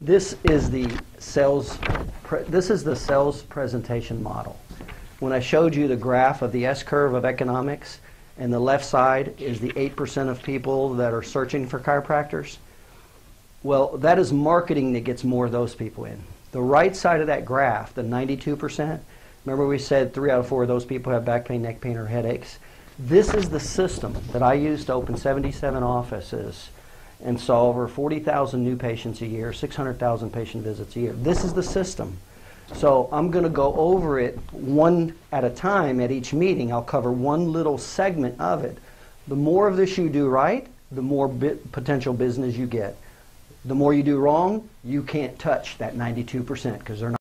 This is the sales, this is the sales presentation model. When I showed you the graph of the S-curve of economics, and the left side is the 8% of people that are searching for chiropractors, well, that is marketing that gets more of those people in. The right side of that graph, the 92%, remember we said three out of four of those people have back pain, neck pain, or headaches? This is the system that I used to open 77 offices and saw over 40,000 new patients a year, 600,000 patient visits a year. This is the system. So I'm going to go over it one at a time at each meeting. I'll cover one little segment of it. The more of this you do right, the more potential business you get. The more you do wrong, you can't touch that 92% because they're not